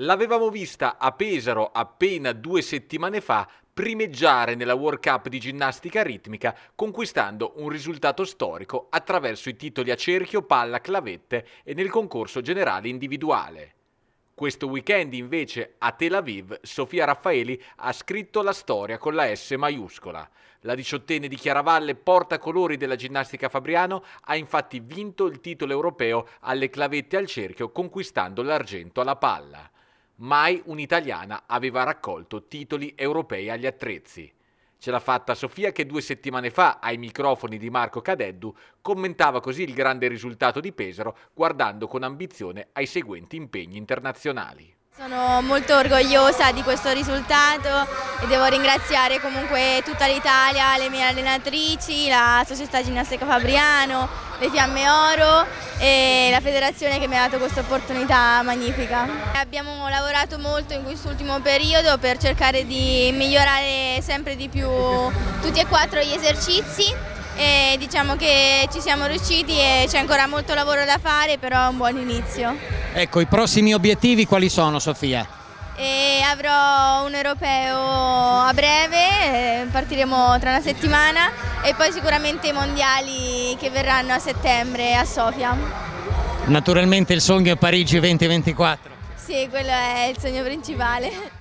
L'avevamo vista a Pesaro appena due settimane fa primeggiare nella World Cup di ginnastica ritmica, conquistando un risultato storico attraverso i titoli a cerchio, palla, clavette e nel concorso generale individuale. Questo weekend invece a Tel Aviv Sofia Raffaeli ha scritto la storia con la S maiuscola. La diciottenne di Chiaravalle, portacolori della ginnastica Fabriano, ha infatti vinto il titolo europeo alle clavette al cerchio conquistando l'argento alla palla. Mai un'italiana aveva raccolto titoli europei agli attrezzi. Ce l'ha fatta Sofia che due settimane fa ai microfoni di Marco Cadeddu commentava così il grande risultato di Pesaro guardando con ambizione ai seguenti impegni internazionali. Sono molto orgogliosa di questo risultato e devo ringraziare comunque tutta l'Italia, le mie allenatrici, la Società Ginnastica Fabriano, le Fiamme Oro e la federazione che mi ha dato questa opportunità magnifica. Abbiamo lavorato molto in quest'ultimo periodo per cercare di migliorare sempre di più tutti e quattro gli esercizi e diciamo che ci siamo riusciti e c'è ancora molto lavoro da fare però è un buon inizio. Ecco, i prossimi obiettivi quali sono Sofia? E avrò un europeo a breve, eh, partiremo tra una settimana e poi sicuramente i mondiali che verranno a settembre a Sofia. Naturalmente il sogno è Parigi 2024. Sì, quello è il sogno principale.